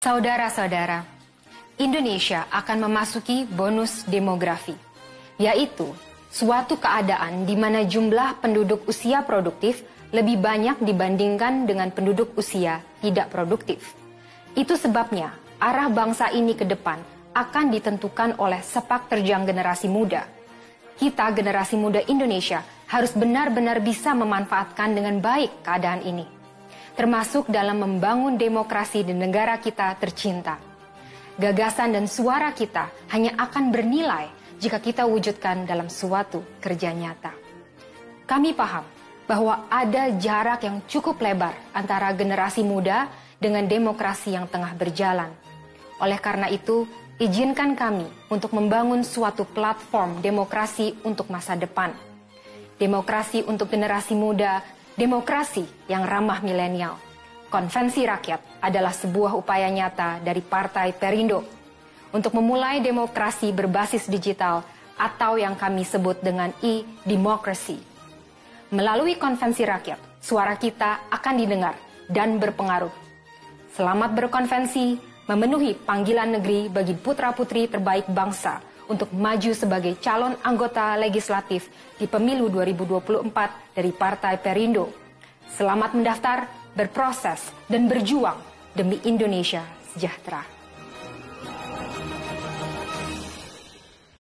Saudara-saudara, Indonesia akan memasuki bonus demografi, yaitu suatu keadaan di mana jumlah penduduk usia produktif lebih banyak dibandingkan dengan penduduk usia tidak produktif. Itu sebabnya arah bangsa ini ke depan akan ditentukan oleh sepak terjang generasi muda. Kita generasi muda Indonesia harus benar-benar bisa memanfaatkan dengan baik keadaan ini termasuk dalam membangun demokrasi di negara kita tercinta. Gagasan dan suara kita hanya akan bernilai jika kita wujudkan dalam suatu kerja nyata. Kami paham bahwa ada jarak yang cukup lebar antara generasi muda dengan demokrasi yang tengah berjalan. Oleh karena itu, izinkan kami untuk membangun suatu platform demokrasi untuk masa depan. Demokrasi untuk generasi muda Demokrasi yang ramah milenial. Konvensi rakyat adalah sebuah upaya nyata dari Partai Perindo untuk memulai demokrasi berbasis digital atau yang kami sebut dengan e-democracy. Melalui konvensi rakyat, suara kita akan didengar dan berpengaruh. Selamat berkonvensi, memenuhi panggilan negeri bagi putra-putri terbaik bangsa untuk maju sebagai calon anggota legislatif di pemilu 2024 dari Partai Perindo. Selamat mendaftar berproses dan berjuang demi Indonesia sejahtera.